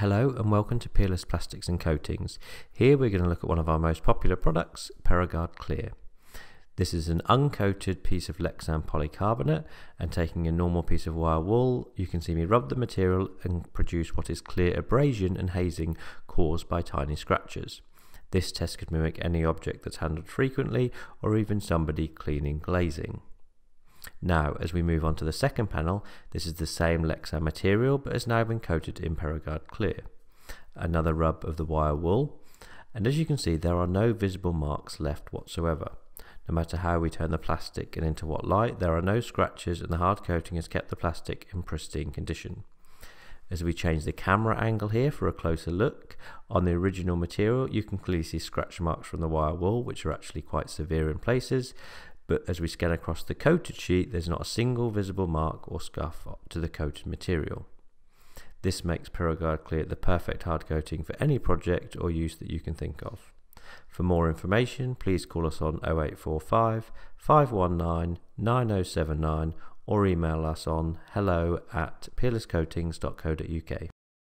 Hello and welcome to Peerless Plastics and Coatings. Here we're going to look at one of our most popular products, Perogard Clear. This is an uncoated piece of Lexan polycarbonate and taking a normal piece of wire wool you can see me rub the material and produce what is clear abrasion and hazing caused by tiny scratches. This test could mimic any object that's handled frequently or even somebody cleaning glazing. Now, as we move on to the second panel, this is the same Lexan material but has now been coated in Perogard Clear. Another rub of the wire wool, and as you can see there are no visible marks left whatsoever. No matter how we turn the plastic and into what light, there are no scratches and the hard coating has kept the plastic in pristine condition. As we change the camera angle here for a closer look, on the original material you can clearly see scratch marks from the wire wool which are actually quite severe in places, but as we scan across the coated sheet there's not a single visible mark or scuff to the coated material. This makes Perogard Clear the perfect hard coating for any project or use that you can think of. For more information please call us on 0845 519 9079 or email us on hello at peerlesscoatings.co.uk.